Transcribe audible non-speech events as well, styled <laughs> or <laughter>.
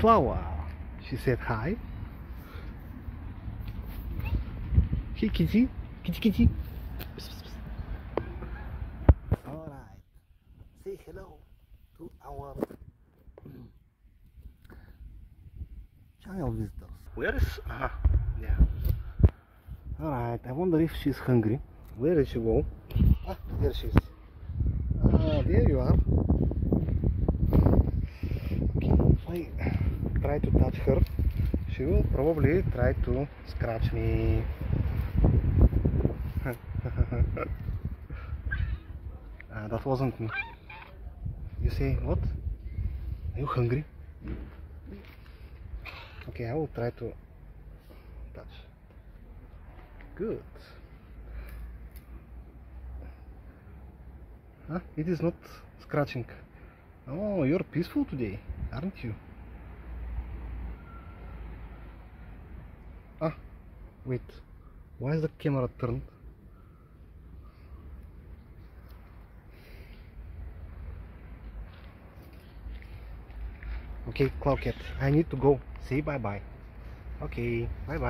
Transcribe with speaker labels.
Speaker 1: Clawla. She said hi. Hey kitty, kitty kitty. Alright. Say hello to our channel visitors. Where is ah yeah. Alright, I wonder if she's hungry. Where did she go? Ah, there she is. Ah, there you are. Okay, if I try to touch her, she will probably try to scratch me. <laughs> ah, that wasn't me. You say what? Are you hungry? Okay, I will try to touch. Good. Huh? It is not scratching. Oh, you're peaceful today, aren't you? Ah, wait. Why is the camera turned? Okay, Cloudcat, I need to go. Say bye bye. Okay, bye bye.